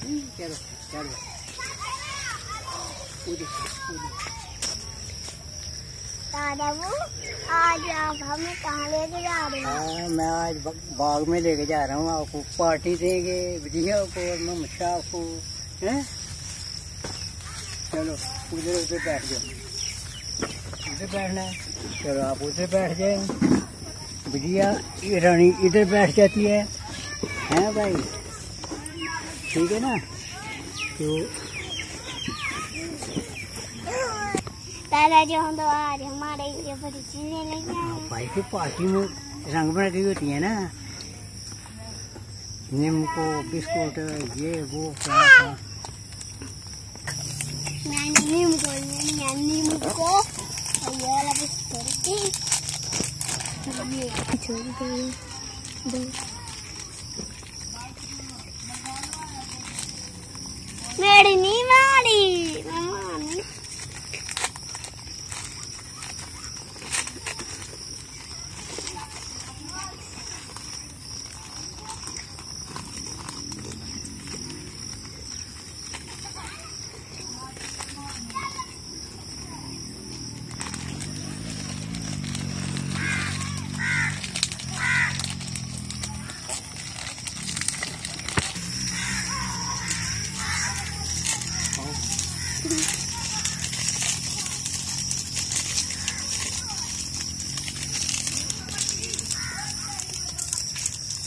चलो चलो दादाबू आज आप हमें कहाँ लेके जा रहे हैं मैं आज बाग में लेके जा रहा हूँ आपको पार्टी देंगे भजिया को और शाह को हैं चलो उधर उधर बैठ जाओ। उधर बैठना है। चलो, आप उधर बैठ जाए। भजिया ये रानी इधर बैठ जाती है। हैं भाई? ठीक है ना तो दादाजी हम तो आज हमारे लिए बड़ी चीज़ें लेके आए हैं भाई की पार्टी में रंग बिरंगी होती है ना नीमको बिस्कुट ये वो क्या मैं नीम को नीम को ये वाला बिस्कुट ये छोड़ दो ready,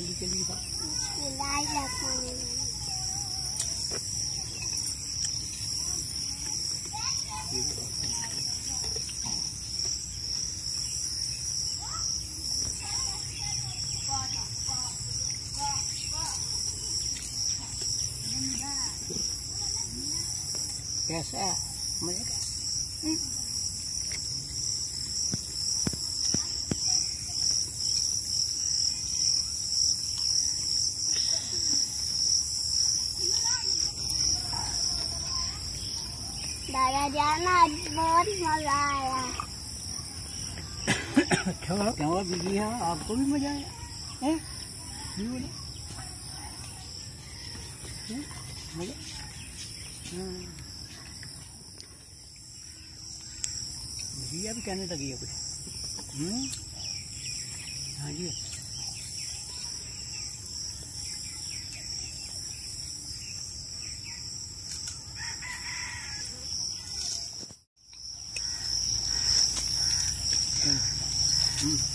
जल्दी जल्दी खाओ इलाज रखने कैसा है मज़े का जाना बहुत मज़ा आया। अच्छा क्या बीजी हाँ? आपको भी मज़ा आया? हैं? मज़ा भैया भी कहने लगी है कुछ हम्म? हाँ जी। 嗯。嗯